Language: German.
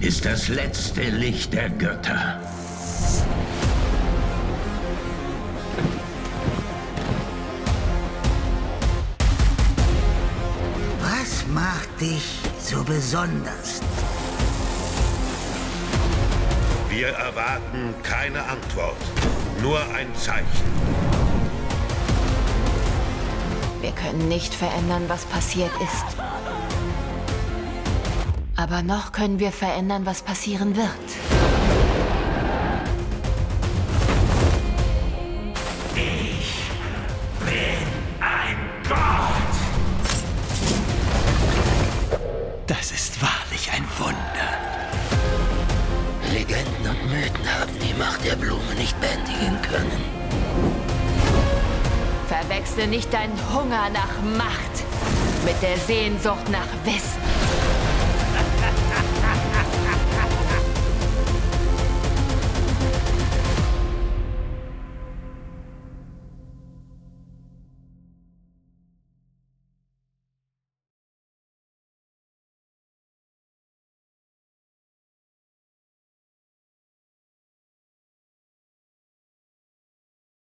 ist das letzte Licht der Götter. Was macht dich so besonders? Wir erwarten keine Antwort, nur ein Zeichen. Wir können nicht verändern, was passiert ist. Aber noch können wir verändern, was passieren wird. Ich bin ein Gott. Das ist wahrlich ein Wunder. Legenden und Mythen haben die Macht der Blume nicht bändigen können. Verwechsle nicht deinen Hunger nach Macht mit der Sehnsucht nach Wissen.